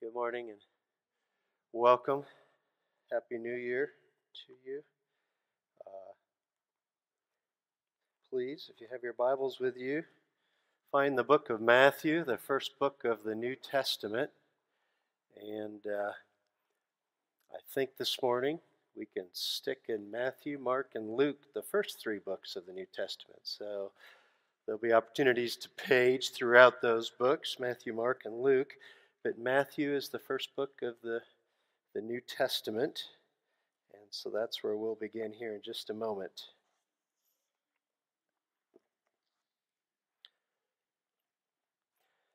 Good morning and welcome. Happy New Year to you. Uh, please, if you have your Bibles with you, find the book of Matthew, the first book of the New Testament. And uh, I think this morning we can stick in Matthew, Mark, and Luke, the first three books of the New Testament. So there'll be opportunities to page throughout those books Matthew, Mark, and Luke. But Matthew is the first book of the, the New Testament. And so that's where we'll begin here in just a moment.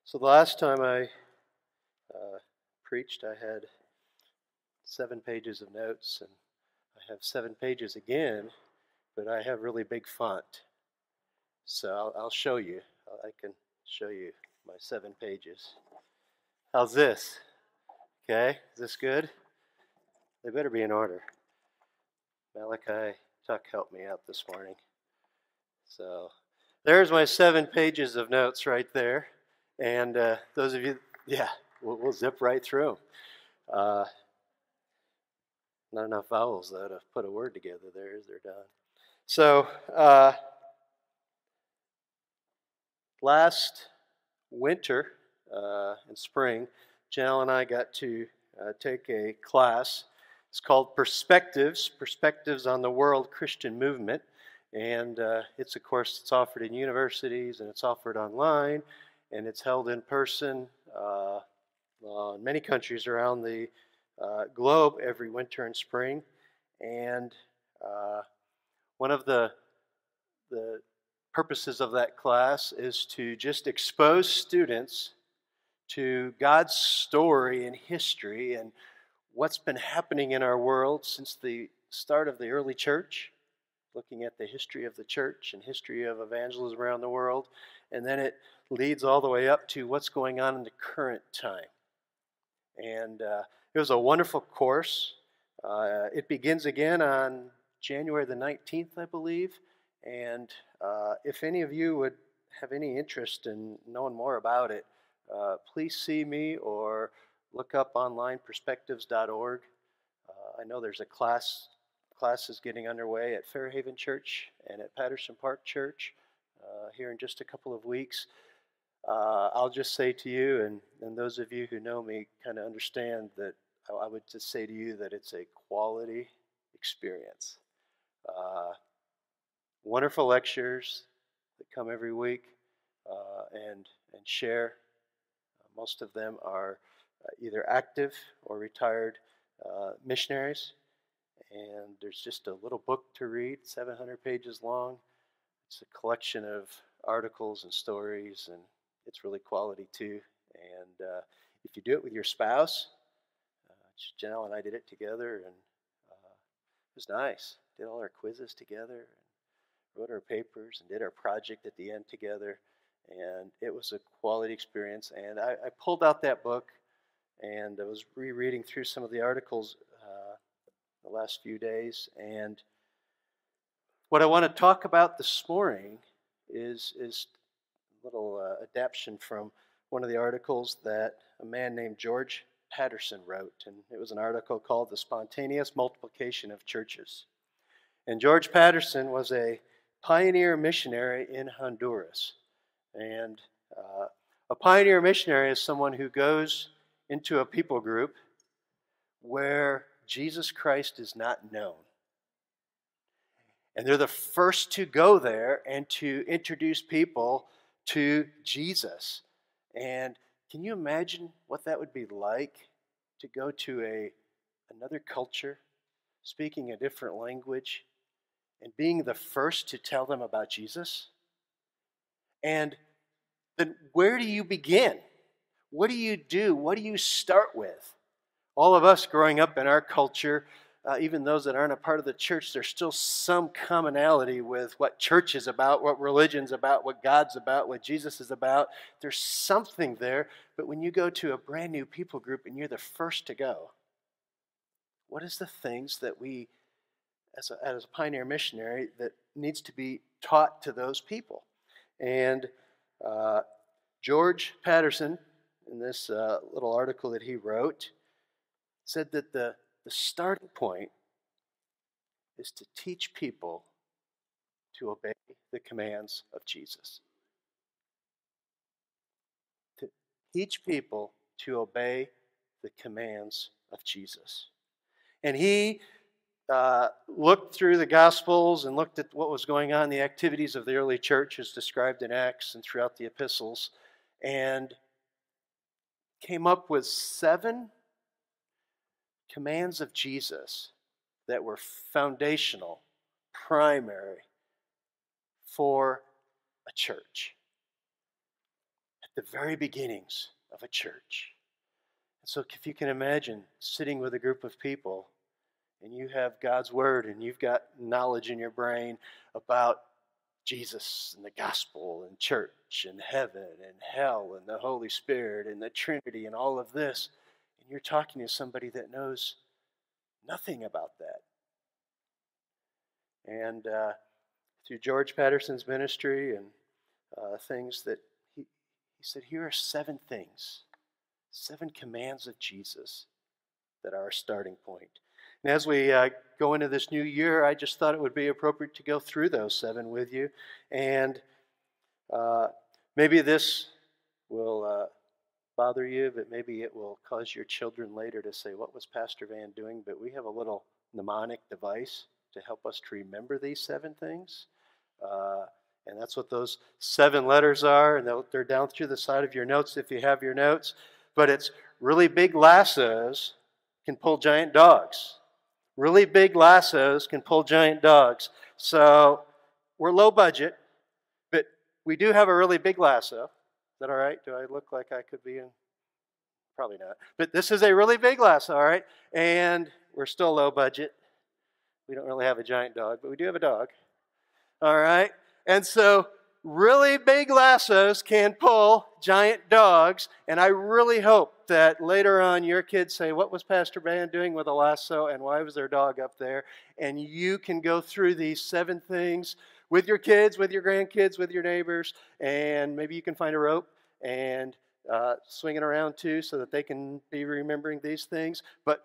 So the last time I uh, preached, I had seven pages of notes, and I have seven pages again, but I have really big font. So I'll, I'll show you. I can show you my seven pages. How's this? Okay, is this good? They better be in order. Malachi Tuck helped me out this morning. So there's my seven pages of notes right there. And uh, those of you, yeah, we'll, we'll zip right through them. Uh, not enough vowels, though, to put a word together there, as they're done. So, uh, last winter uh, and spring, Janelle and I got to uh, take a class. It's called Perspectives Perspectives on the World Christian Movement. And uh, it's a course that's offered in universities and it's offered online and it's held in person in many countries around the globe every winter and spring. And one of the, the purposes of that class is to just expose students to God's story and history and what's been happening in our world since the start of the early church, looking at the history of the church and history of evangelism around the world, and then it leads all the way up to what's going on in the current time. And uh, it was a wonderful course. Uh, it begins again on January the 19th, I believe. And uh, if any of you would have any interest in knowing more about it, uh, please see me or look up online perspectives.org. Uh, I know there's a class classes getting underway at Fairhaven Church and at Patterson Park Church uh, here in just a couple of weeks. Uh, I'll just say to you, and, and those of you who know me kind of understand that I, would just say to you that it's a quality experience. Uh, wonderful lectures that come every week uh, and, and share most of them are uh, either active or retired uh, missionaries. And there's just a little book to read, 700 pages long. It's a collection of articles and stories, and it's really quality too. And uh, if you do it with your spouse, uh, Janelle and I did it together, and uh, it was nice. Did all our quizzes together, wrote our papers, and did our project at the end together and it was a quality experience. And I, I pulled out that book, and I was rereading through some of the articles uh, the last few days. And what I want to talk about this morning is is a little uh, adaptation from one of the articles that a man named George Patterson wrote, and it was an article called "The Spontaneous Multiplication of Churches." And George Patterson was a pioneer missionary in Honduras. And uh, a pioneer missionary is someone who goes into a people group where Jesus Christ is not known. And they're the first to go there and to introduce people to Jesus. And can you imagine what that would be like to go to a another culture, speaking a different language, and being the first to tell them about Jesus? And then where do you begin? What do you do? What do you start with? All of us growing up in our culture, uh, even those that aren't a part of the church, there's still some commonality with what church is about, what religion's about, what God's about, what Jesus is about. There's something there. But when you go to a brand new people group and you're the first to go, what is the things that we, as a, as a pioneer missionary, that needs to be taught to those people? And uh, George Patterson in this uh, little article that he wrote said that the, the starting point is to teach people to obey the commands of Jesus. To teach people to obey the commands of Jesus. And he uh, looked through the Gospels and looked at what was going on, the activities of the early church as described in Acts and throughout the epistles, and came up with seven commands of Jesus that were foundational, primary for a church. At the very beginnings of a church. So, if you can imagine sitting with a group of people and you have God's Word and you've got knowledge in your brain about Jesus and the gospel and church and heaven and hell and the Holy Spirit and the Trinity and all of this, and you're talking to somebody that knows nothing about that. And uh, through George Patterson's ministry and uh, things that he, he said, here are seven things, seven commands of Jesus that are our starting point. And as we uh, go into this new year, I just thought it would be appropriate to go through those seven with you. And uh, maybe this will uh, bother you, but maybe it will cause your children later to say, What was Pastor Van doing? But we have a little mnemonic device to help us to remember these seven things. Uh, and that's what those seven letters are. And they're down through the side of your notes if you have your notes. But it's really big lassos can pull giant dogs. Really big lassos can pull giant dogs. So we're low budget, but we do have a really big lasso. Is that all right? Do I look like I could be in? Probably not. But this is a really big lasso, all right? And we're still low budget. We don't really have a giant dog, but we do have a dog. All right? And so really big lassos can pull giant dogs. And I really hope that later on your kids say, What was Pastor Van doing with a lasso and why was their dog up there? And you can go through these seven things with your kids, with your grandkids, with your neighbors, and maybe you can find a rope and uh, swing it around too so that they can be remembering these things. But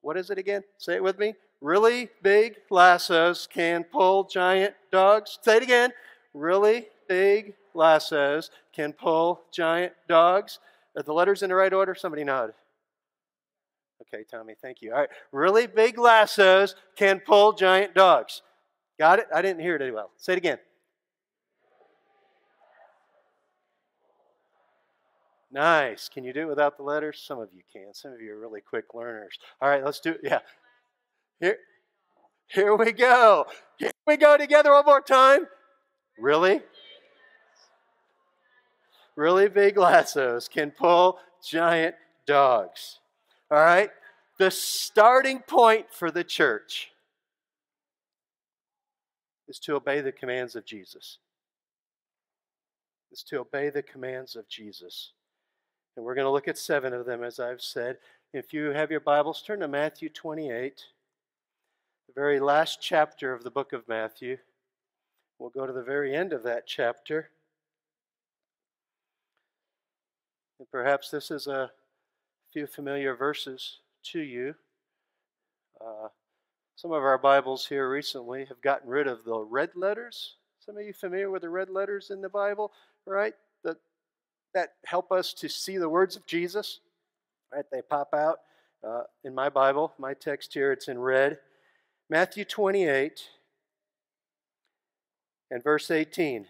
what is it again? Say it with me. Really big lassos can pull giant dogs. Say it again really big lassos can pull giant dogs. Are the letters in the right order? Somebody nod. Okay, Tommy, thank you. All right, really big lassos can pull giant dogs. Got it? I didn't hear it any well. Say it again. Nice. Can you do it without the letters? Some of you can. Some of you are really quick learners. All right, let's do it. Yeah. Here, here we go. Here we go together one more time. Really? Really big lassos can pull giant dogs. All right? The starting point for the church is to obey the commands of Jesus. Is to obey the commands of Jesus. And we're going to look at seven of them, as I've said. If you have your Bibles, turn to Matthew 28, the very last chapter of the book of Matthew. We'll go to the very end of that chapter. And perhaps this is a few familiar verses to you. Uh, some of our Bibles here recently have gotten rid of the red letters. Some of you familiar with the red letters in the Bible, right? That that help us to see the words of Jesus. Right? They pop out uh, in my Bible, my text here. It's in red. Matthew 28 and verse 18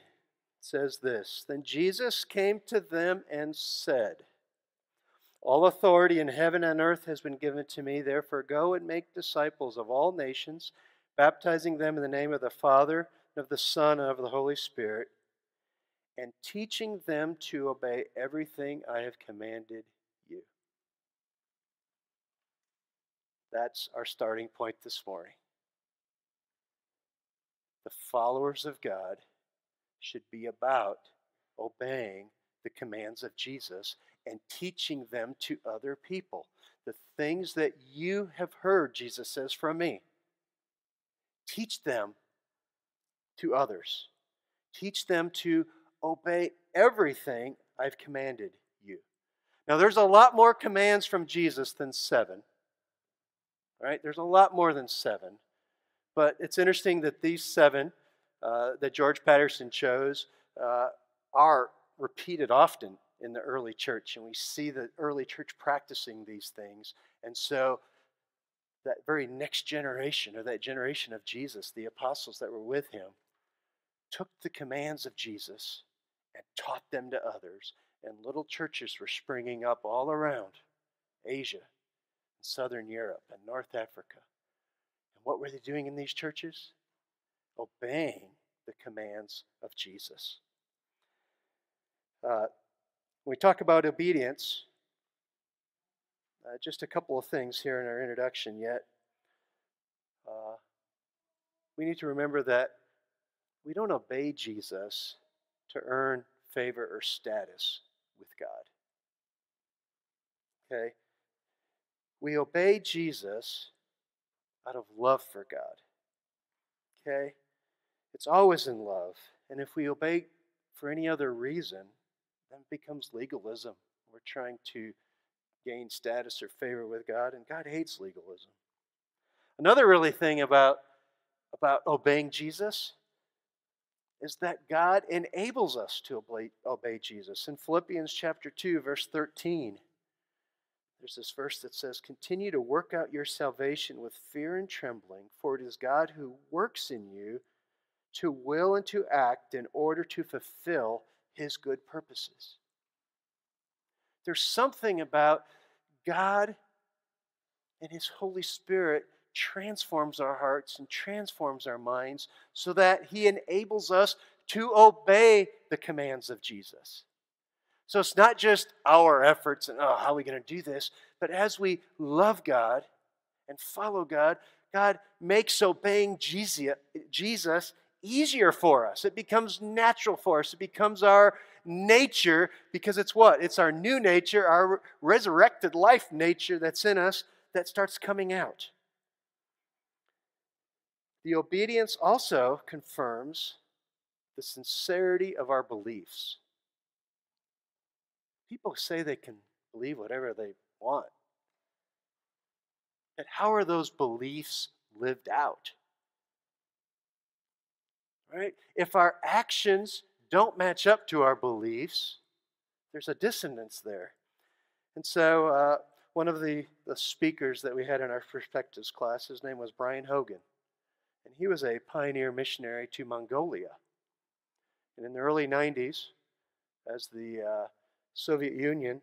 says this Then Jesus came to them and said, All authority in heaven and earth has been given to me. Therefore, go and make disciples of all nations, baptizing them in the name of the Father, and of the Son, and of the Holy Spirit, and teaching them to obey everything I have commanded you. That's our starting point this morning the followers of God should be about obeying the commands of Jesus and teaching them to other people. The things that you have heard, Jesus says, from me, teach them to others. Teach them to obey everything I've commanded you. Now, there's a lot more commands from Jesus than seven. Right? There's a lot more than seven. But it's interesting that these seven uh, that George Patterson chose uh, are repeated often in the early church. And we see the early church practicing these things. And so that very next generation, or that generation of Jesus, the apostles that were with him, took the commands of Jesus and taught them to others. And little churches were springing up all around Asia, and Southern Europe, and North Africa. What were they doing in these churches? Obeying the commands of Jesus. Uh, we talk about obedience, uh, just a couple of things here in our introduction yet. Uh, we need to remember that we don't obey Jesus to earn favor or status with God. Okay? We obey Jesus out of love for God. Okay? It's always in love. And if we obey for any other reason, then it becomes legalism. We're trying to gain status or favor with God, and God hates legalism. Another really thing about, about obeying Jesus is that God enables us to obey, obey Jesus. In Philippians chapter 2, verse 13, there's this verse that says, Continue to work out your salvation with fear and trembling, for it is God who works in you to will and to act in order to fulfill his good purposes. There's something about God and His Holy Spirit transforms our hearts and transforms our minds so that He enables us to obey the commands of Jesus. So it's not just our efforts and, oh, how are we going to do this? But as we love God and follow God, God makes obeying Jesus easier for us. It becomes natural for us. It becomes our nature because it's what? It's our new nature, our resurrected life nature that's in us that starts coming out. The obedience also confirms the sincerity of our beliefs. People say they can believe whatever they want. But how are those beliefs lived out? Right? If our actions don't match up to our beliefs, there's a dissonance there. And so, uh, one of the, the speakers that we had in our perspectives class, his name was Brian Hogan. And he was a pioneer missionary to Mongolia. And in the early 90s, as the uh, Soviet Union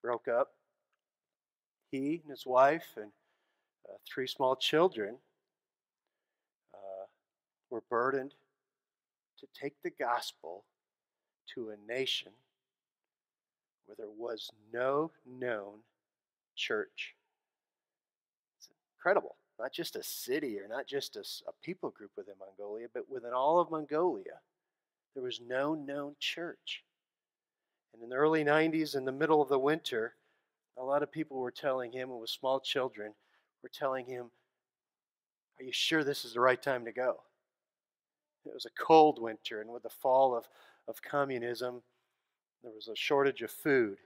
broke up, he and his wife and uh, three small children uh, were burdened to take the gospel to a nation where there was no known church. It's incredible. Not just a city or not just a, a people group within Mongolia, but within all of Mongolia, there was no known church. And in the early 90s, in the middle of the winter, a lot of people were telling him, and with small children, were telling him, Are you sure this is the right time to go? It was a cold winter, and with the fall of, of communism, there was a shortage of food.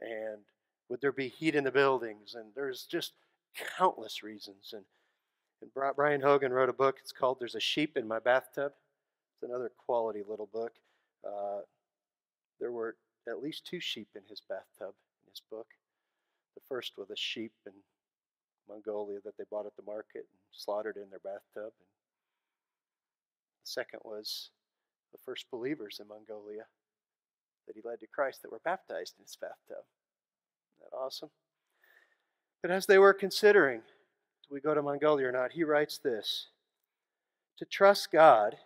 And would there be heat in the buildings? And there's just countless reasons. And, and Brian Hogan wrote a book. It's called There's a Sheep in My Bathtub. It's another quality little book. Uh, there were at least two sheep in his bathtub in his book. The first was a sheep in Mongolia that they bought at the market and slaughtered in their bathtub. And second was the first believers in Mongolia that he led to Christ that were baptized in his bathtub. Isn't that awesome? But as they were considering, do we go to Mongolia or not, he writes this To trust God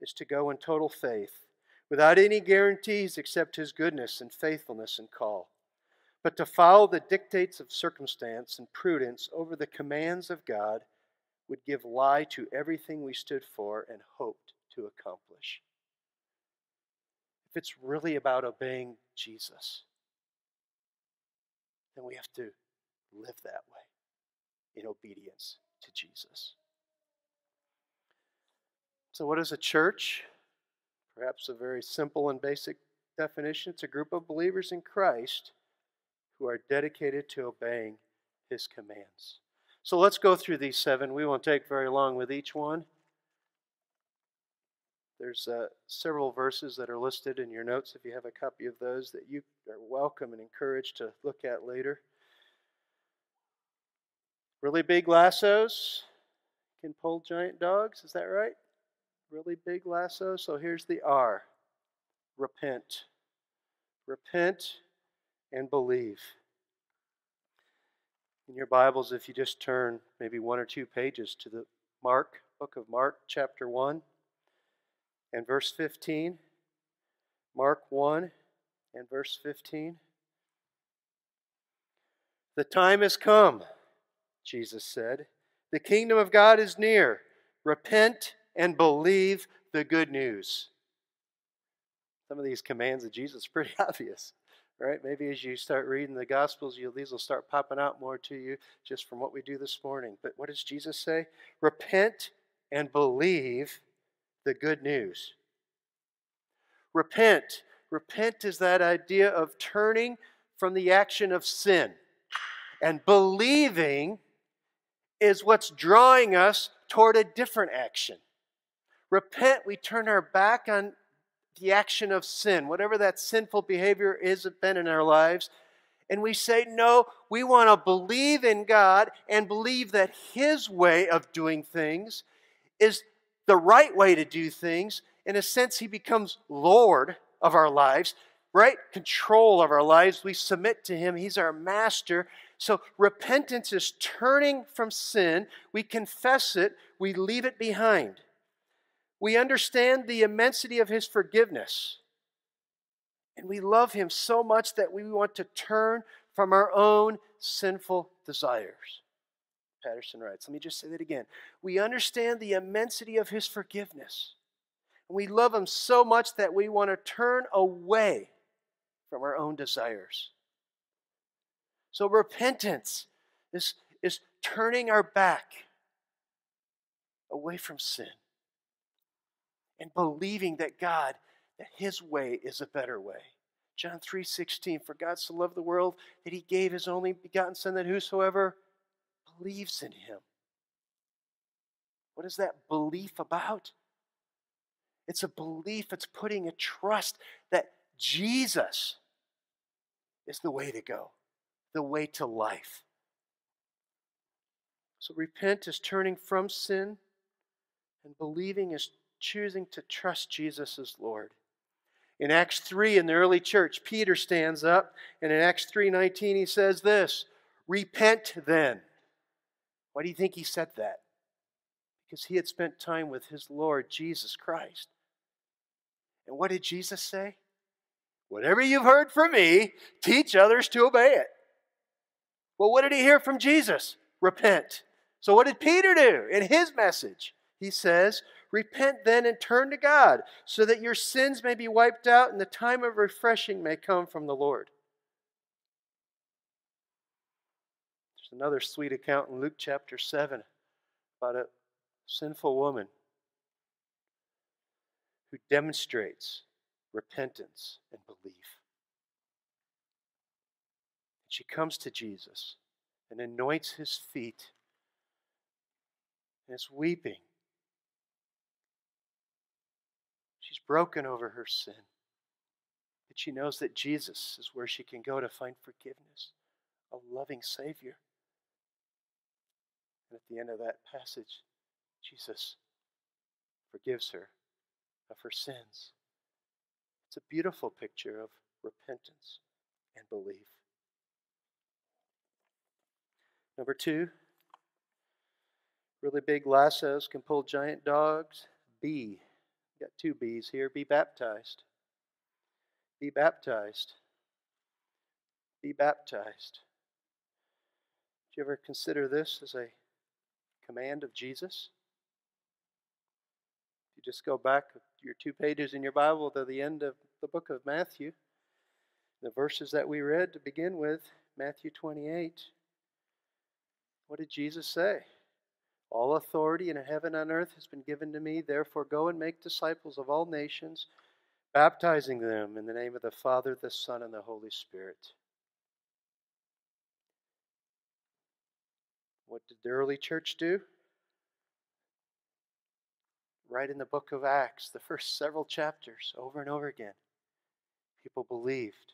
is to go in total faith, without any guarantees except his goodness and faithfulness and call. But to follow the dictates of circumstance and prudence over the commands of God would give lie to everything we stood for and hoped to accomplish. If it's really about obeying Jesus, then we have to live that way in obedience to Jesus. So, what is a church? Perhaps a very simple and basic definition it's a group of believers in Christ who are dedicated to obeying his commands. So let's go through these seven. We won't take very long with each one. There's uh, several verses that are listed in your notes if you have a copy of those that you are welcome and encouraged to look at later. Really big lassos can pull giant dogs, is that right? Really big lasso. So here's the R repent. Repent and believe. In your Bibles, if you just turn maybe one or two pages to the Mark, book of Mark, chapter 1 and verse 15. Mark 1 and verse 15. The time has come, Jesus said. The kingdom of God is near. Repent and believe the good news. Some of these commands of Jesus are pretty obvious, right? Maybe as you start reading the Gospels, you, these will start popping out more to you just from what we do this morning. But what does Jesus say? Repent and believe the good news. Repent. Repent is that idea of turning from the action of sin. And believing is what's drawing us toward a different action. Repent, we turn our back on the action of sin, whatever that sinful behavior is been in our lives, and we say, No, we want to believe in God and believe that His way of doing things is the right way to do things. In a sense, He becomes Lord of our lives, right? Control of our lives. We submit to Him, He's our master. So repentance is turning from sin. We confess it, we leave it behind. We understand the immensity of His forgiveness. And we love Him so much that we want to turn from our own sinful desires. Patterson writes. Let me just say that again. We understand the immensity of his forgiveness. And we love him so much that we want to turn away from our own desires. So repentance is, is turning our back away from sin and believing that God, that his way is a better way. John 3:16 For God so loved the world that he gave his only begotten son that whosoever believes in him. What is that belief about? It's a belief, it's putting a trust that Jesus is the way to go, the way to life. So repent is turning from sin, and believing is choosing to trust Jesus as Lord. In Acts 3 in the early church, Peter stands up, and in Acts 3:19 he says this, "Repent then why do you think he said that? Because he had spent time with his Lord Jesus Christ. And what did Jesus say? Whatever you've heard from me, teach others to obey it. Well, what did he hear from Jesus? Repent. So, what did Peter do in his message? He says, Repent then and turn to God, so that your sins may be wiped out and the time of refreshing may come from the Lord. There's another sweet account in Luke chapter 7 about a sinful woman who demonstrates repentance and belief. She comes to Jesus and anoints his feet and is weeping. Broken over her sin. But she knows that Jesus is where she can go to find forgiveness, a loving Savior. And at the end of that passage, Jesus forgives her of her sins. It's a beautiful picture of repentance and belief. Number two, really big lassos can pull giant dogs. B. Got two B's here. Be baptized. Be baptized. Be baptized. Did you ever consider this as a command of Jesus. If you just go back your two pages in your Bible to the end of the book of Matthew, the verses that we read to begin with, Matthew 28, what did Jesus say? All authority in heaven and on earth has been given to me. Therefore, go and make disciples of all nations, baptizing them in the name of the Father, the Son, and the Holy Spirit. What did the early church do? Right in the book of Acts, the first several chapters, over and over again. People believed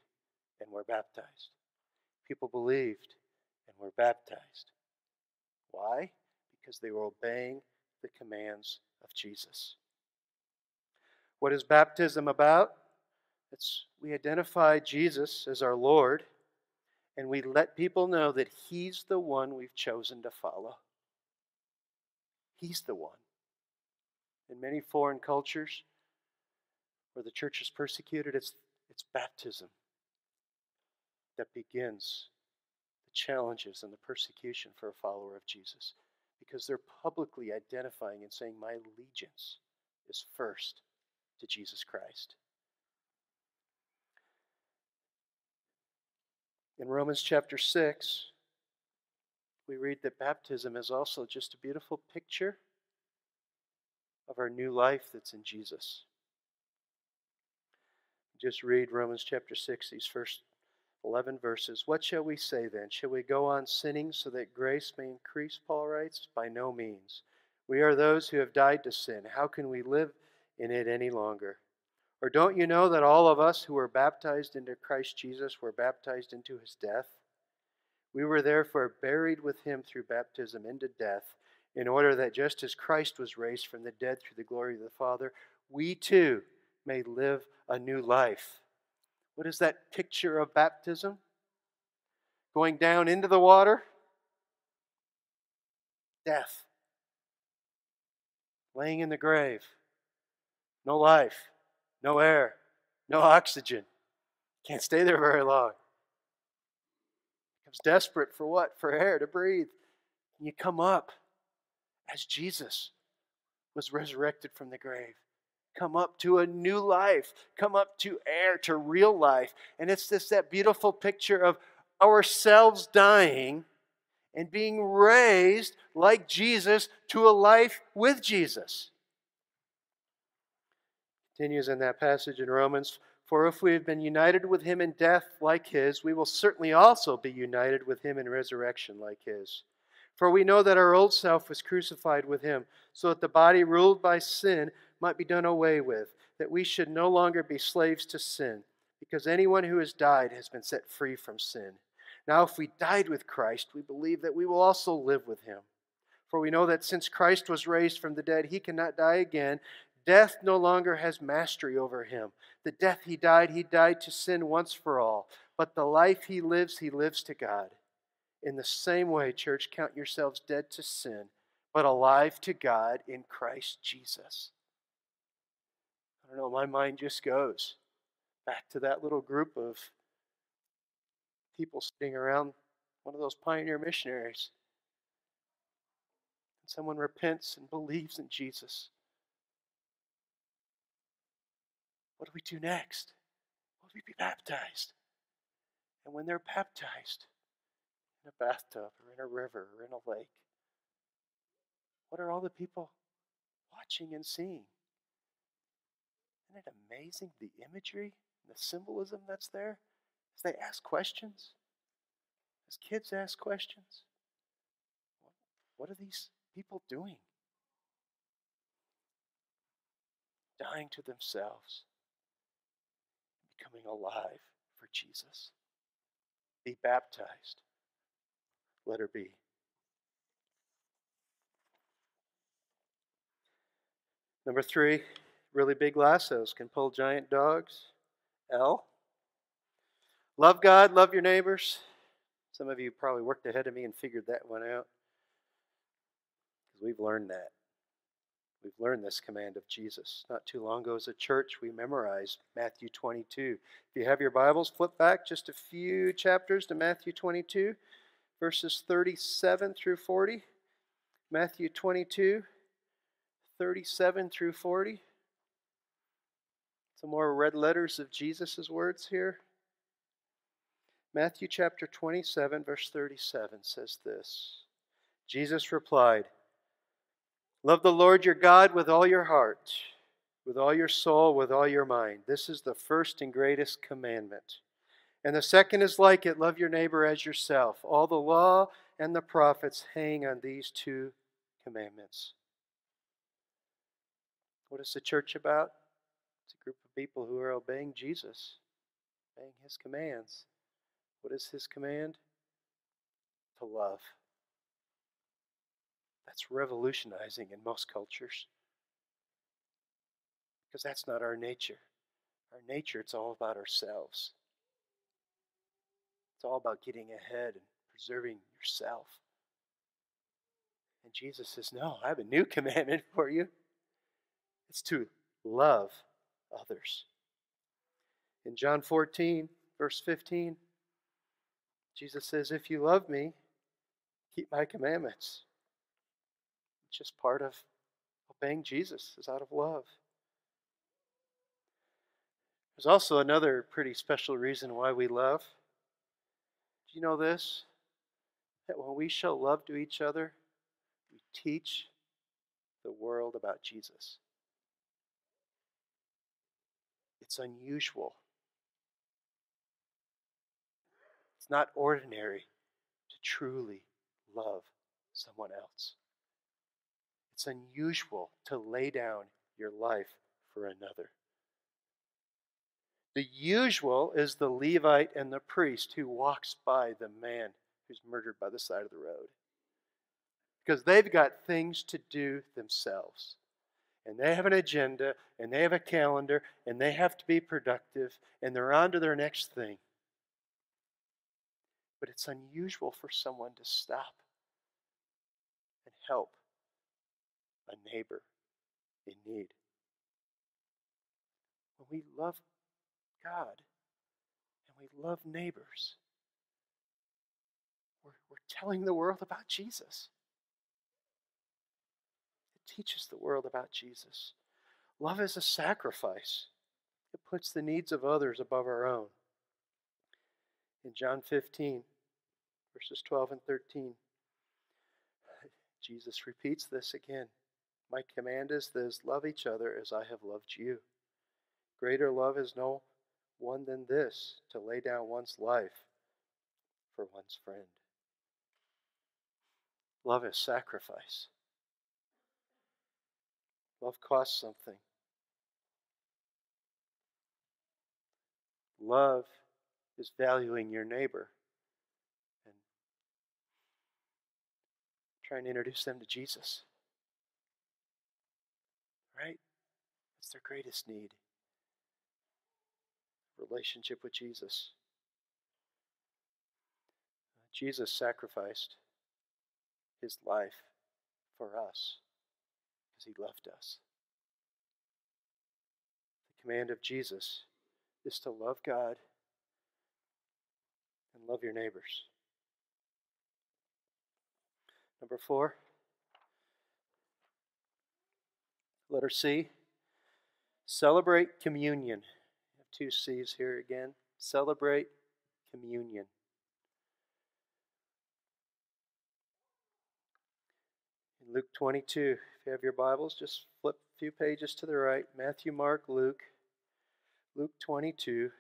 and were baptized. People believed and were baptized. Why? Because they were obeying the commands of Jesus. What is baptism about? It's we identify Jesus as our Lord and we let people know that He's the one we've chosen to follow. He's the one. In many foreign cultures where the church is persecuted, it's, it's baptism that begins the challenges and the persecution for a follower of Jesus because they're publicly identifying and saying, My allegiance is first to Jesus Christ. In Romans chapter 6, we read that baptism is also just a beautiful picture of our new life that's in Jesus. Just read Romans chapter 6, these first 11 verses. What shall we say then? Shall we go on sinning so that grace may increase? Paul writes. By no means. We are those who have died to sin. How can we live in it any longer? Or don't you know that all of us who were baptized into Christ Jesus were baptized into his death? We were therefore buried with him through baptism into death, in order that just as Christ was raised from the dead through the glory of the Father, we too may live a new life. What is that picture of baptism? Going down into the water? Death. Laying in the grave. No life, no air, no oxygen. Can't stay there very long. Becomes desperate for what? For air to breathe. And you come up as Jesus was resurrected from the grave come up to a new life, come up to air, to real life. And it's just that beautiful picture of ourselves dying and being raised like Jesus to a life with Jesus. Continues in that passage in Romans For if we have been united with him in death like his, we will certainly also be united with him in resurrection like his. For we know that our old self was crucified with him, so that the body ruled by sin might be done away with, that we should no longer be slaves to sin, because anyone who has died has been set free from sin. Now, if we died with Christ, we believe that we will also live with him. For we know that since Christ was raised from the dead, he cannot die again. Death no longer has mastery over him. The death he died, he died to sin once for all. But the life he lives, he lives to God. In the same way, church, count yourselves dead to sin, but alive to God in Christ Jesus. I don't know, my mind just goes back to that little group of people sitting around one of those pioneer missionaries. And someone repents and believes in Jesus. What do we do next? Will we be baptized? And when they're baptized in a bathtub or in a river or in a lake, what are all the people watching and seeing? Isn't it amazing the imagery and the symbolism that's there? As they ask questions, as kids ask questions, what are these people doing? Dying to themselves, becoming alive for Jesus. Be baptized. Let her be. Number three, really big lassos can pull giant dogs. L. Love God, love your neighbors. Some of you probably worked ahead of me and figured that one out. Because we've learned that. We've learned this command of Jesus. Not too long ago as a church, we memorized Matthew 22. If you have your Bibles, flip back just a few chapters to Matthew 22, verses 37 through 40. Matthew 22, 37 through 40. Some more red letters of Jesus' words here. Matthew chapter 27, verse 37 says this Jesus replied, Love the Lord your God with all your heart, with all your soul, with all your mind. This is the first and greatest commandment. And the second is like it love your neighbor as yourself. All the law and the prophets hang on these two commandments. What is the church about? It's a group of people who are obeying Jesus, obeying his commands. What is his command? To love. That's revolutionizing in most cultures. Because that's not our nature. Our nature, it's all about ourselves. It's all about getting ahead and preserving yourself. And Jesus says, No, I have a new commandment for you. It's to love others. In John 14, verse 15, Jesus says, If you love me, keep my commandments. It's just part of obeying Jesus, is out of love. There's also another pretty special reason why we love. Do you know this? That when we show love to each other, we teach the world about Jesus. It's unusual. It's not ordinary to truly love someone else. It's unusual to lay down your life for another. The usual is the Levite and the priest who walks by the man who's murdered by the side of the road. Because they've got things to do themselves. And they have an agenda, and they have a calendar, and they have to be productive, and they're on to their next thing. But it's unusual for someone to stop and help a neighbor in need. When we love God and we love neighbors, we're, we're telling the world about Jesus. Teaches the world about Jesus. Love is a sacrifice, it puts the needs of others above our own. In John 15, verses 12 and 13, Jesus repeats this again. My command is this love each other as I have loved you. Greater love is no one than this to lay down one's life for one's friend. Love is sacrifice. Love costs something. Love is valuing your neighbor and trying to introduce them to Jesus. Right? That's their greatest need relationship with Jesus. Jesus sacrificed his life for us because he left us. The command of Jesus is to love God and love your neighbors. Number four, letter C, celebrate communion two C's here again. Celebrate communion. In Luke 22, if you have your Bibles, just flip a few pages to the right. Matthew, Mark, Luke. Luke 22.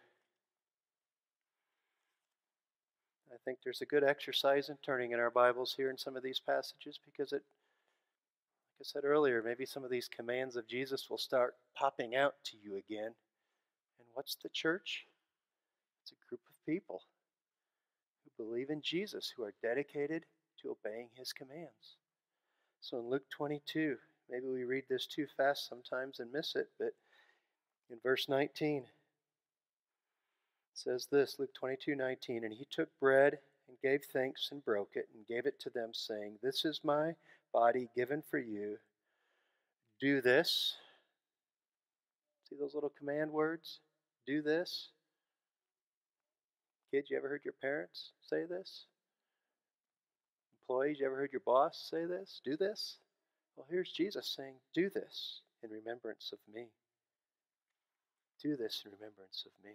I think there's a good exercise in turning in our Bibles here in some of these passages because it, like I said earlier, maybe some of these commands of Jesus will start popping out to you again. And what's the church? It's a group of people who believe in Jesus, who are dedicated to obeying his commands. So in Luke 22, maybe we read this too fast sometimes and miss it, but in verse 19, it says this Luke 22 19, and he took bread and gave thanks and broke it and gave it to them, saying, This is my body given for you. Do this. See those little command words? do this? Kids, you ever heard your parents say this? Employees, you ever heard your boss say this? Do this? Well, here's Jesus saying, Do this in remembrance of me. Do this in remembrance of me.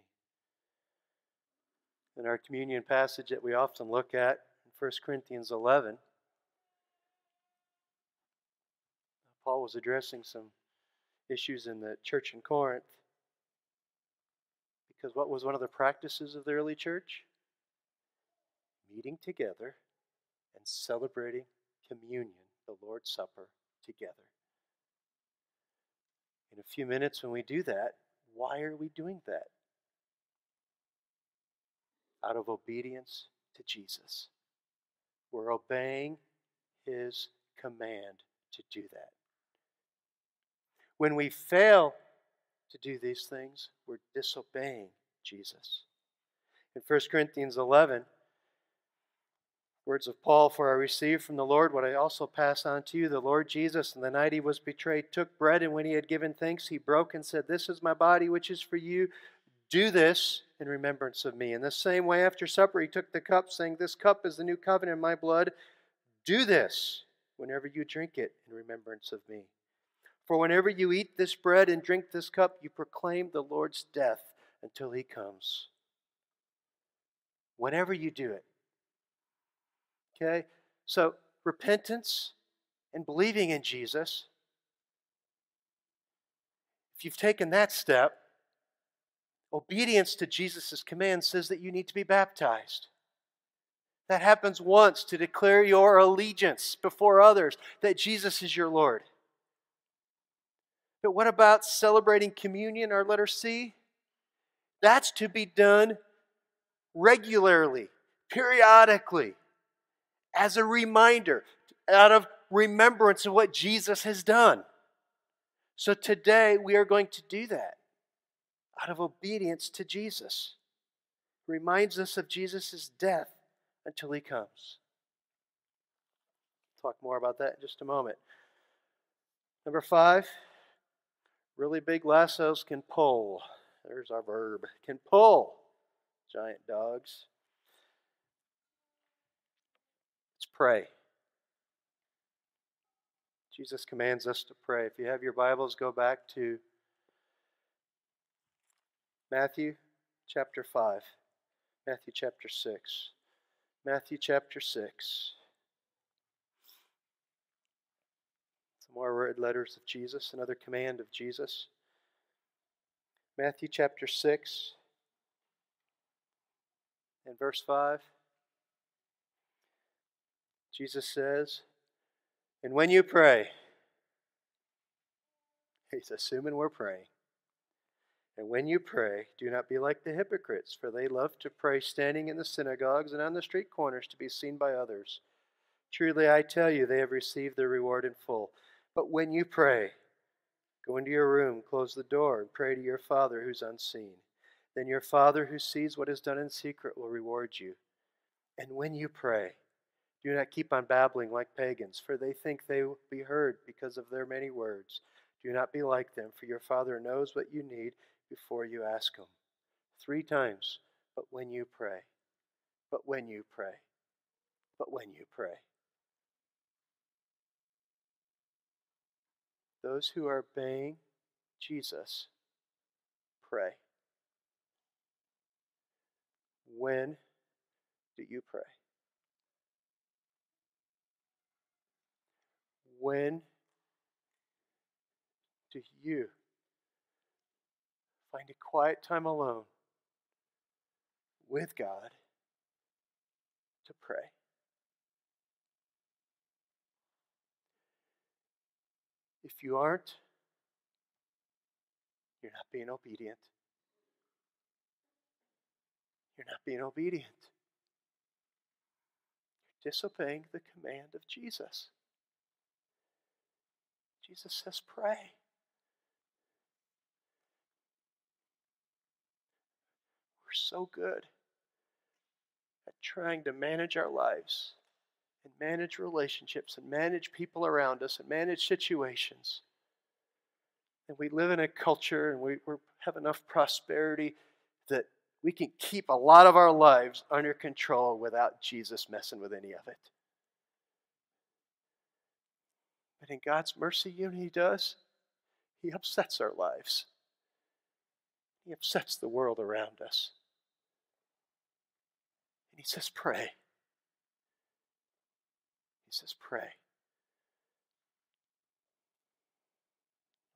In our communion passage that we often look at in 1 Corinthians 11, Paul was addressing some issues in the church in Corinth. Because what was one of the practices of the early church? Meeting together and celebrating communion, the Lord's Supper, together. In a few minutes, when we do that, why are we doing that? Out of obedience to Jesus. We're obeying his command to do that. When we fail to do these things, we're disobeying Jesus. In 1 Corinthians 11, words of Paul, For I received from the Lord what I also pass on to you. The Lord Jesus, on the night he was betrayed, took bread, and when he had given thanks, he broke and said, This is my body, which is for you. Do this in remembrance of me. In the same way, after supper, he took the cup, saying, This cup is the new covenant in my blood. Do this whenever you drink it in remembrance of me. For whenever you eat this bread and drink this cup, you proclaim the Lord's death until he comes. Whenever you do it. Okay? So, repentance and believing in Jesus, if you've taken that step, obedience to Jesus' command says that you need to be baptized. That happens once to declare your allegiance before others that Jesus is your Lord. But what about celebrating communion, our letter C? That's to be done regularly, periodically, as a reminder, out of remembrance of what Jesus has done. So today we are going to do that out of obedience to Jesus. Reminds us of Jesus' death until he comes. Talk more about that in just a moment. Number five, really big lassos can pull. There's our verb. Can pull giant dogs. Let's pray. Jesus commands us to pray. If you have your Bibles, go back to Matthew chapter 5, Matthew chapter 6. Matthew chapter 6. Some more red letters of Jesus, another command of Jesus. Matthew chapter 6 and verse 5. Jesus says, And when you pray, he's assuming we're praying. And when you pray, do not be like the hypocrites, for they love to pray standing in the synagogues and on the street corners to be seen by others. Truly, I tell you, they have received their reward in full. But when you pray, go into your room, close the door, and pray to your Father who's unseen. Then your Father who sees what is done in secret will reward you. And when you pray, do not keep on babbling like pagans, for they think they will be heard because of their many words. Do not be like them, for your Father knows what you need before you ask Him. Three times, but when you pray, but when you pray, but when you pray. Those who are obeying Jesus pray. When do you pray? When do you Find a quiet time alone with God to pray. If you aren't, you're not being obedient. You're not being obedient. You're disobeying the command of Jesus. Jesus says, pray. We're so good at trying to manage our lives and manage relationships and manage people around us and manage situations. And we live in a culture and we, have enough prosperity that we can keep a lot of our lives under control without Jesus messing with any of it. But in God's mercy, you know He does? He upsets our lives. He upsets the world around us. And He says, Pray. He says, Pray.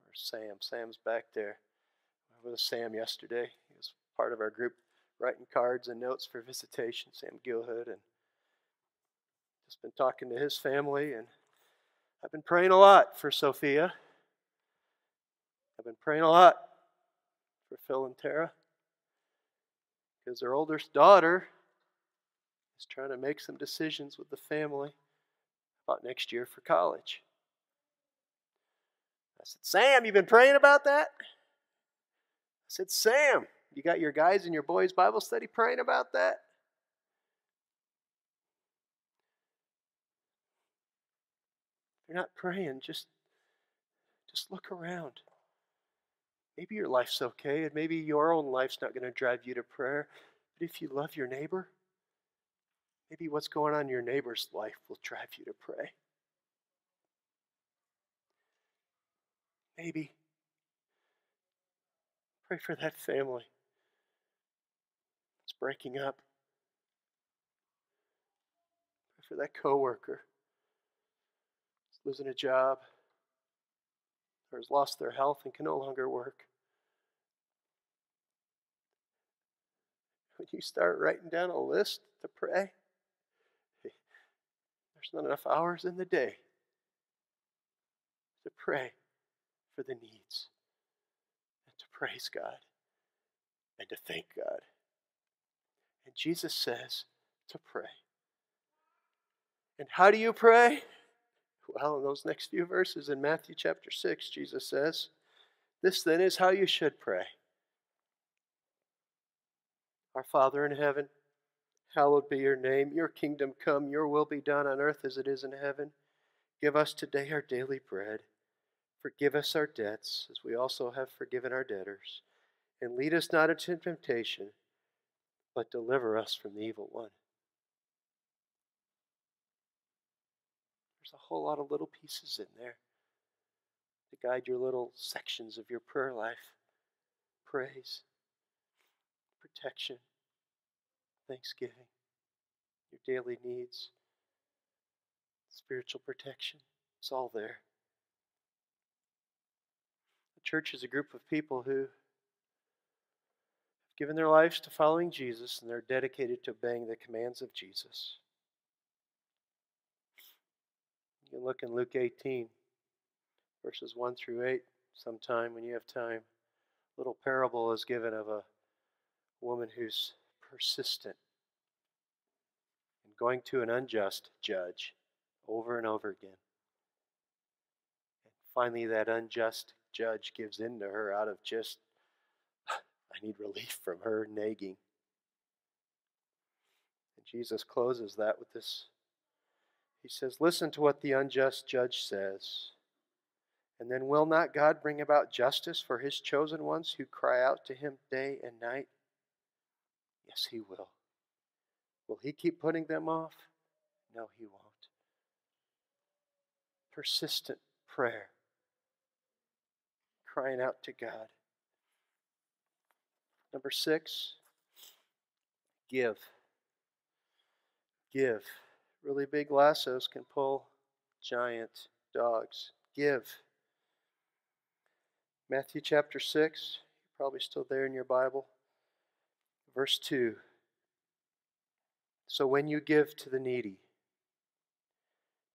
Where's Sam. Sam's back there. I was with Sam yesterday. He was part of our group writing cards and notes for visitation, Sam Gilhood, and just been talking to his family, and I've been praying a lot for Sophia. I've been praying a lot for Phil and Tara because their oldest daughter is trying to make some decisions with the family about next year for college. I said, Sam, you've been praying about that? I said, Sam, you got your guys in your boys' Bible study praying about that? You're not praying, just just look around. Maybe your life's okay, and maybe your own life's not going to drive you to prayer. But if you love your neighbor, maybe what's going on in your neighbor's life will drive you to pray. Maybe. Pray for that family that's breaking up. Pray for that coworker losing a job or has lost their health and can no longer work. When you start writing down a list to pray, there's not enough hours in the day to pray for the needs and to praise God and to thank God. And Jesus says to pray. And how do you pray? Well, in those next few verses in Matthew chapter 6, Jesus says, This then is how you should pray Our Father in heaven, hallowed be your name. Your kingdom come, your will be done on earth as it is in heaven. Give us today our daily bread. Forgive us our debts, as we also have forgiven our debtors. And lead us not into temptation, but deliver us from the evil one. A whole lot of little pieces in there to guide your little sections of your prayer life praise, protection, thanksgiving, your daily needs, spiritual protection. It's all there. The church is a group of people who have given their lives to following Jesus and they're dedicated to obeying the commands of Jesus. You can look in Luke 18, verses 1 through 8, sometime when you have time. A little parable is given of a woman who's persistent in going to an unjust judge over and over again. And finally, that unjust judge gives in to her out of just, I need relief from her nagging. And Jesus closes that with this he says, Listen to what the unjust judge says. And then will not God bring about justice for his chosen ones who cry out to him day and night? Yes, he will. Will he keep putting them off? No, he won't. Persistent prayer, crying out to God. Number six, give. Give. Really big lassos can pull giant dogs. Give. Matthew chapter 6, probably still there in your Bible. Verse 2. So when you give to the needy,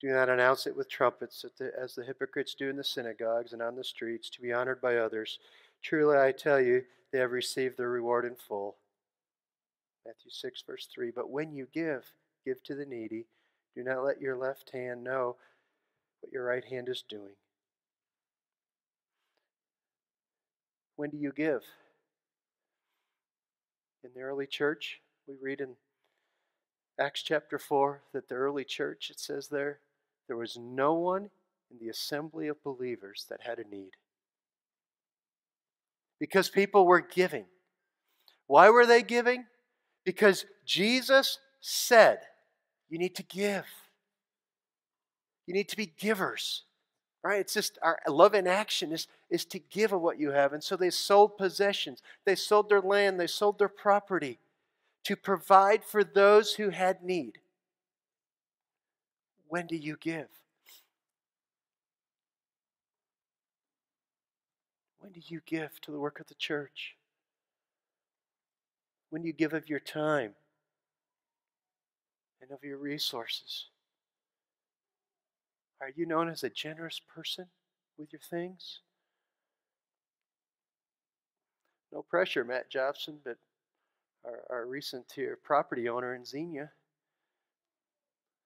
do not announce it with trumpets as the hypocrites do in the synagogues and on the streets to be honored by others. Truly I tell you, they have received their reward in full. Matthew 6, verse 3. But when you give, give to the needy do not let your left hand know what your right hand is doing. When do you give? In the early church, we read in Acts chapter 4 that the early church, it says there, there was no one in the assembly of believers that had a need. Because people were giving. Why were they giving? Because Jesus said, you need to give. You need to be givers. Right? It's just our love in action is, is to give of what you have. And so they sold possessions, they sold their land, they sold their property to provide for those who had need. When do you give? When do you give to the work of the church? When do you give of your time and of your resources? Are you known as a generous person with your things? No pressure, Matt Jobson, but our, our recent here property owner in Xenia,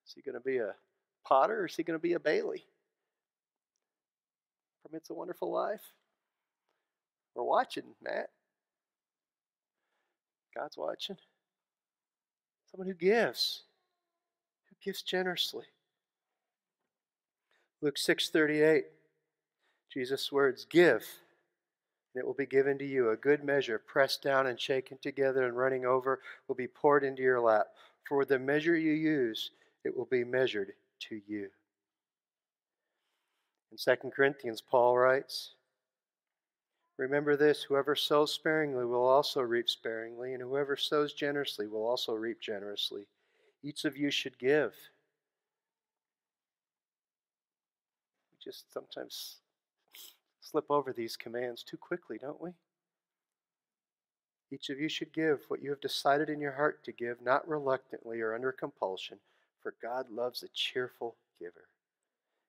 is he going to be a Potter or is he going to be a Bailey? From It's a Wonderful Life? We're watching, Matt. God's watching. Someone who gives, gives generously. Luke 6:38 Jesus' words, "Give, and it will be given to you. A good measure, pressed down and shaken together and running over, will be poured into your lap. For the measure you use, it will be measured to you." In 2 Corinthians, Paul writes, Remember this whoever sows sparingly will also reap sparingly, and whoever sows generously will also reap generously. Each of you should give We just sometimes slip over these commands too quickly, don't we? Each of you should give what you have decided in your heart to give, not reluctantly or under compulsion, for God loves a cheerful giver.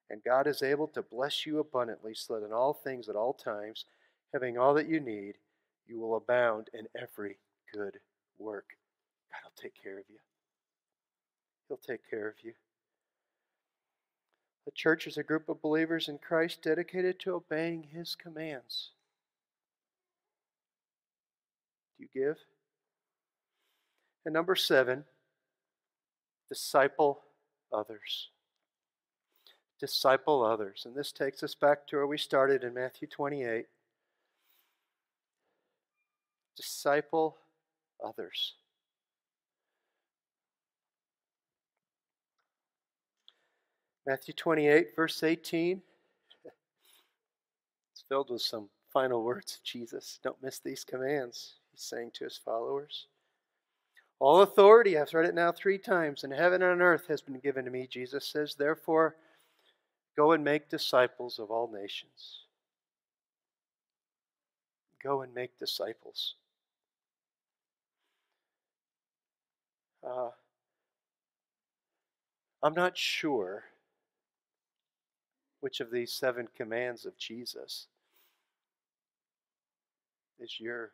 And God is able to bless you abundantly, so that in all things at all times, having all that you need, you will abound in every good work. God will take care of you. He'll take care of you. The church is a group of believers in Christ dedicated to obeying his commands. Do you give? And number seven, disciple others. Disciple others. And this takes us back to where we started in Matthew 28. Disciple others. Matthew 28, verse 18. It's filled with some final words of Jesus. Don't miss these commands, he's saying to his followers. All authority, I've read it now three times, in heaven and on earth has been given to me, Jesus says. Therefore, go and make disciples of all nations. Go and make disciples. Uh, I'm not sure which of these seven commands of Jesus is your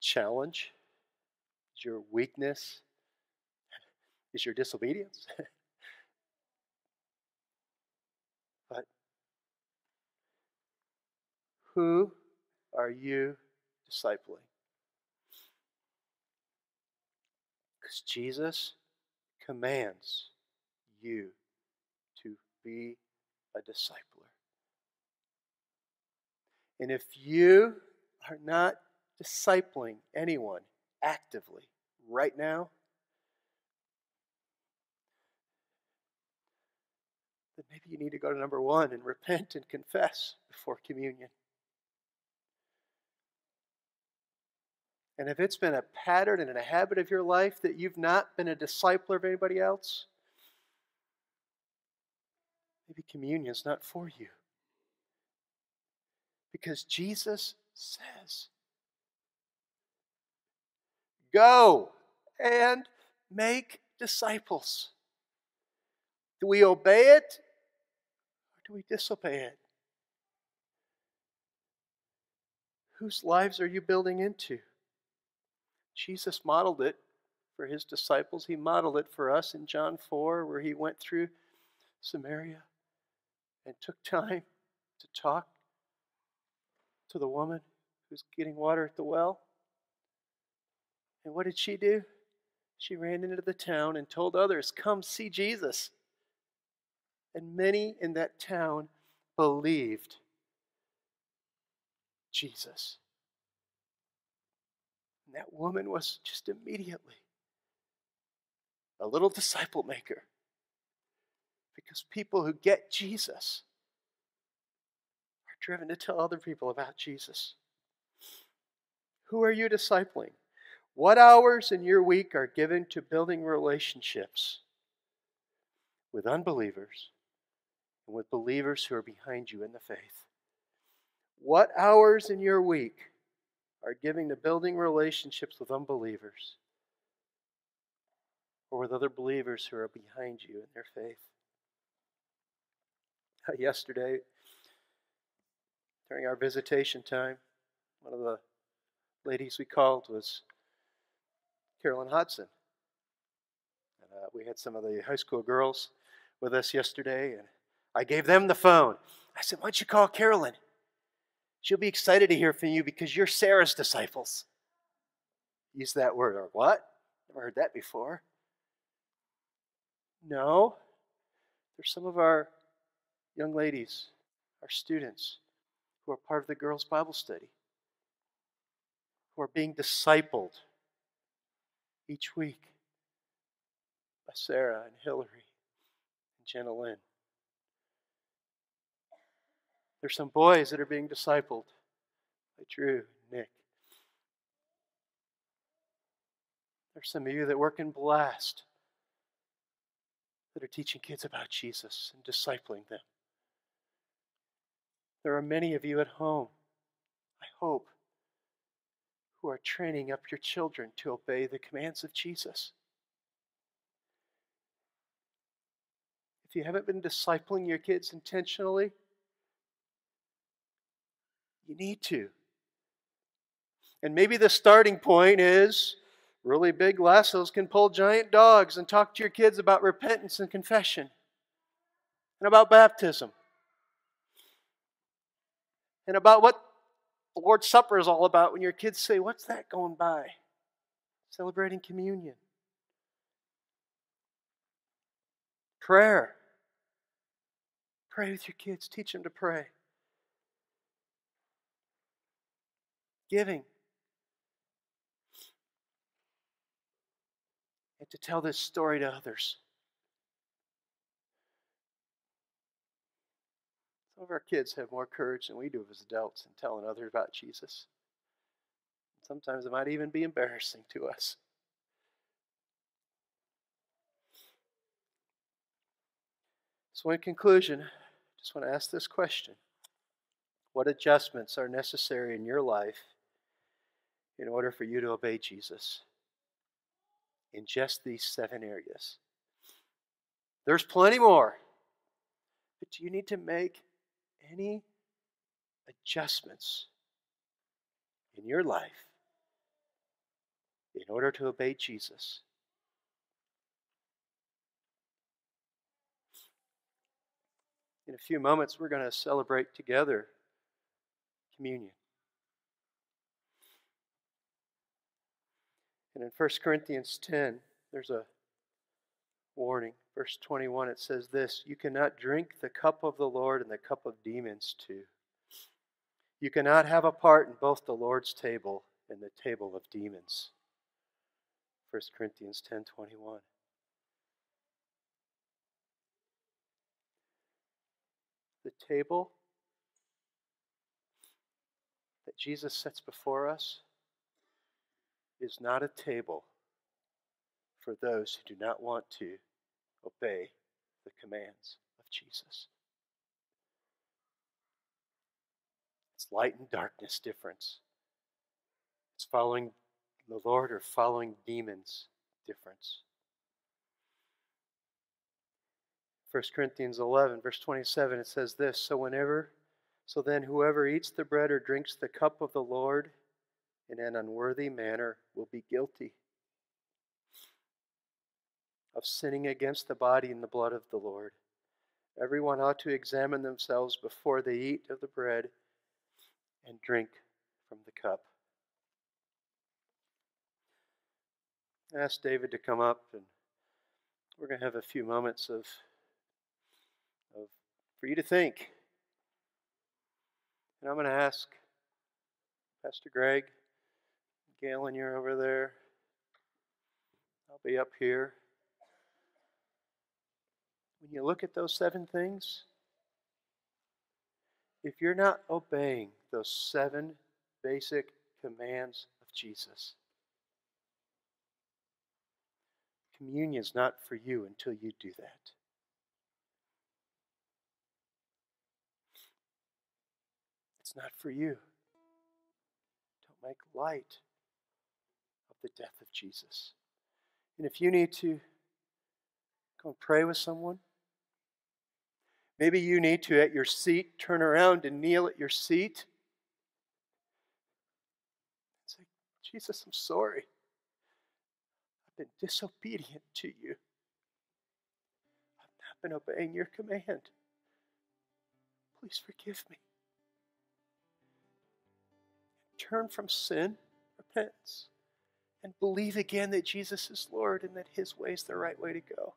challenge? Is your weakness? Is your disobedience? but who are you discipling? Because Jesus commands you to be a discipler. And if you are not discipling anyone actively right now, then maybe you need to go to number one and repent and confess before communion. And if it's been a pattern and a habit of your life that you've not been a discipler of anybody else, maybe communion is not for you. Because Jesus says, Go and make disciples. Do we obey it or do we disobey it? Whose lives are you building into? Jesus modeled it for his disciples. He modeled it for us in John 4, where he went through Samaria and took time to talk to the woman who's getting water at the well. And what did she do? She ran into the town and told others, Come see Jesus. And many in that town believed Jesus. And that woman was just immediately a little disciple maker. Because people who get Jesus are driven to tell other people about Jesus. Who are you discipling? What hours in your week are given to building relationships with unbelievers and with believers who are behind you in the faith? What hours in your week are giving to building relationships with unbelievers or with other believers who are behind you in their faith? Yesterday, during our visitation time, one of the ladies we called was Carolyn Hodson. And, uh, we had some of the high school girls with us yesterday, and I gave them the phone. I said, Why don't you call Carolyn? She'll be excited to hear from you because you're Sarah's disciples. Use that word. Or what? Never heard that before. No. There's some of our young ladies, our students, who are part of the girls' Bible study, who are being discipled each week by Sarah and Hillary and Jenna Lynn. There's some boys that are being discipled by Drew and Nick. There's some of you that work in Blast that are teaching kids about Jesus and discipling them. There are many of you at home, I hope, who are training up your children to obey the commands of Jesus. If you haven't been discipling your kids intentionally, you need to. And maybe the starting point is really big lassos can pull giant dogs and talk to your kids about repentance and confession and about baptism and about what the Lord's Supper is all about when your kids say, What's that going by? Celebrating communion. Prayer. Pray with your kids, teach them to pray. Giving. And to tell this story to others. Of our kids have more courage than we do as adults in telling others about Jesus. Sometimes it might even be embarrassing to us. So, in conclusion, I just want to ask this question What adjustments are necessary in your life in order for you to obey Jesus in just these seven areas? There's plenty more, but you need to make any adjustments in your life in order to obey Jesus. In a few moments, we're going to celebrate together communion. And in 1 Corinthians 10, there's a warning. Verse 21, it says this You cannot drink the cup of the Lord and the cup of demons too. You cannot have a part in both the Lord's table and the table of demons. 1 Corinthians 10 21. The table that Jesus sets before us is not a table for those who do not want to obey the commands of Jesus. It's light and darkness difference. It's following the Lord or following demons difference. 1 Corinthians 11, verse 27, it says this So, whenever, so then, whoever eats the bread or drinks the cup of the Lord in an unworthy manner will be guilty of sinning against the body and the blood of the Lord. Everyone ought to examine themselves before they eat of the bread and drink from the cup. I asked David to come up, and we're going to have a few moments of, of for you to think. And I'm going to ask Pastor Greg, Galen, you're over there. I'll be up here when you look at those seven things, if you're not obeying those seven basic commands of Jesus, communion is not for you until you do that. It's it's not for you. Don't make light of the death of Jesus. And if you need to go and pray with someone, maybe you need to, at your seat, turn around and kneel at your seat. Say, Jesus, I'm sorry. I've been disobedient to you. I've not been obeying your command. Please forgive me. Turn from sin, repent, and believe again that Jesus is Lord and that His way is the right way to go.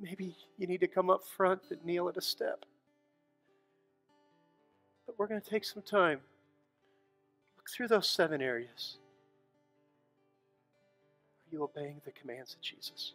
Maybe you need to come up front and kneel at a step. But we're going to take some time. Look through those seven areas. Are you obeying the commands of Jesus?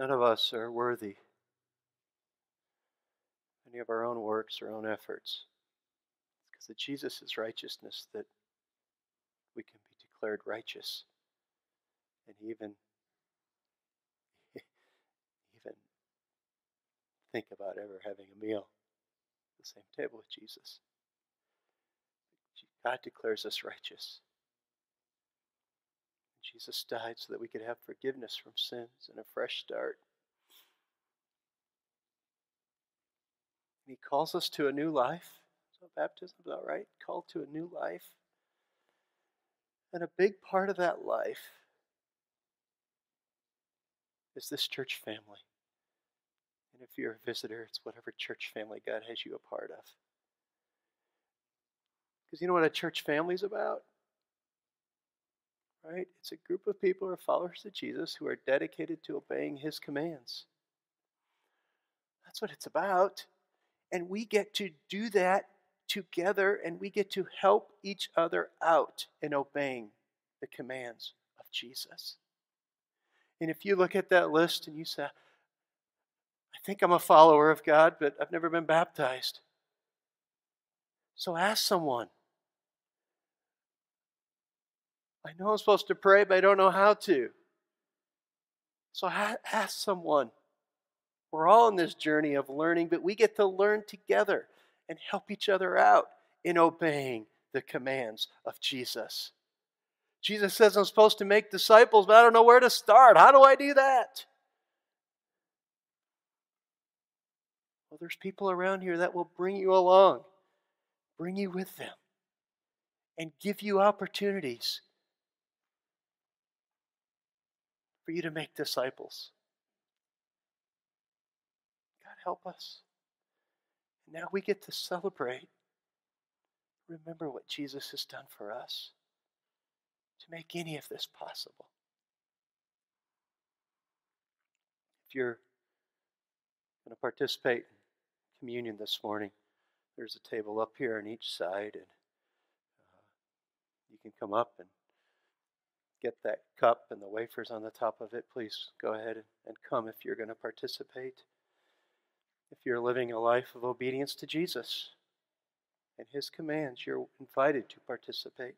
None of us are worthy any of our own works or own efforts. It's because of Jesus' righteousness that we can be declared righteous. And even even think about ever having a meal at the same table with Jesus. God declares us righteous. Jesus died so that we could have forgiveness from sins and a fresh start. And he calls us to a new life. So baptism is all right. Called to a new life. And a big part of that life is this church family. And if you're a visitor, it's whatever church family God has you a part of. Because you know what a church family is about? Right? It's a group of people who are followers of Jesus who are dedicated to obeying his commands. That's what it's about. And we get to do that together and we get to help each other out in obeying the commands of Jesus. And if you look at that list and you say, I think I'm a follower of God, but I've never been baptized. So ask someone. I know I'm supposed to pray, but I don't know how to. So ask someone. We're all in this journey of learning, but we get to learn together and help each other out in obeying the commands of Jesus. Jesus says I'm supposed to make disciples, but I don't know where to start. How do I do that? Well, there's people around here that will bring you along, bring you with them, and give you opportunities for you to make disciples. God, help us. And now we get to celebrate. Remember what Jesus has done for us to make any of this possible. If you're going to participate in communion this morning, there's a table up here on each side, and uh, you can come up and get that cup and the wafers on the top of it. Please go ahead and come if you're going to participate. If you're living a life of obedience to Jesus and His commands, you're invited to participate.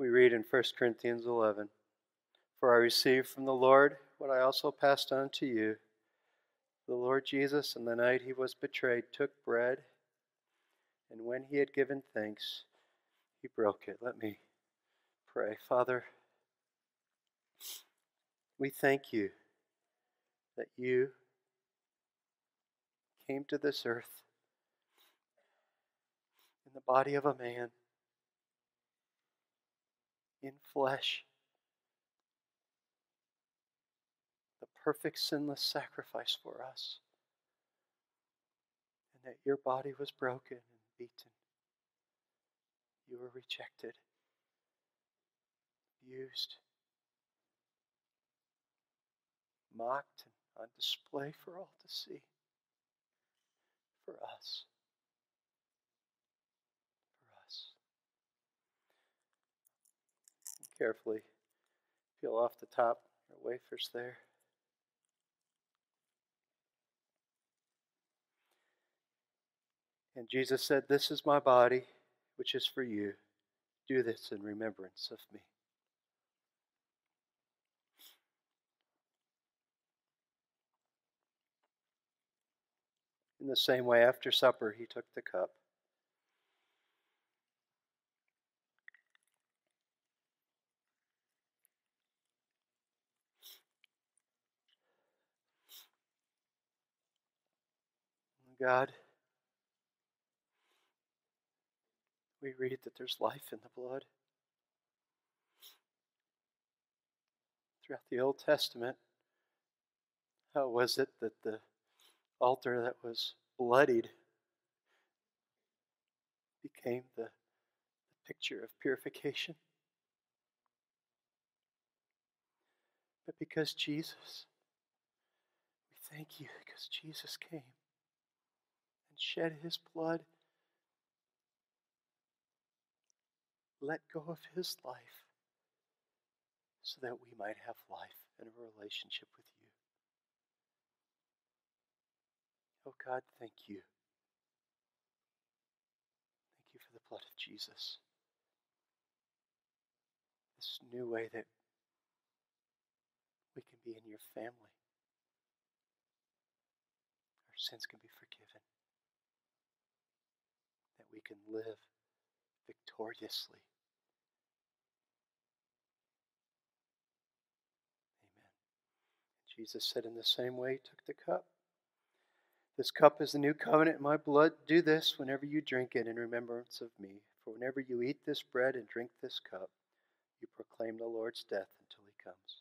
We read in 1 Corinthians 11 For I received from the Lord what I also passed on to you. The Lord Jesus, on the night he was betrayed, took bread, and when he had given thanks, he broke it. Let me pray. Father, we thank you that you came to this earth in the body of a man in flesh. The perfect sinless sacrifice for us. And that your body was broken and beaten. You were rejected, abused, mocked, and on display for all to see. For us. Carefully peel off the top or wafers there. And Jesus said, This is my body, which is for you. Do this in remembrance of me. In the same way, after supper, he took the cup. God, we read that there's life in the blood. Throughout the Old Testament, how was it that the altar that was bloodied became the, picture of purification? But because Jesus, we thank you because Jesus came shed his blood, let go of his life so that we might have life and a relationship with you. Oh God, thank you. Thank you for the blood of Jesus. This new way that we can be in your family. Our sins can be forgiven we can live victoriously. Amen. Jesus said, in the same way, he took the cup. This cup is the new covenant in my blood. Do this whenever you drink it in remembrance of me. For For whenever you eat this bread and drink this cup, you proclaim the Lord's death until he comes.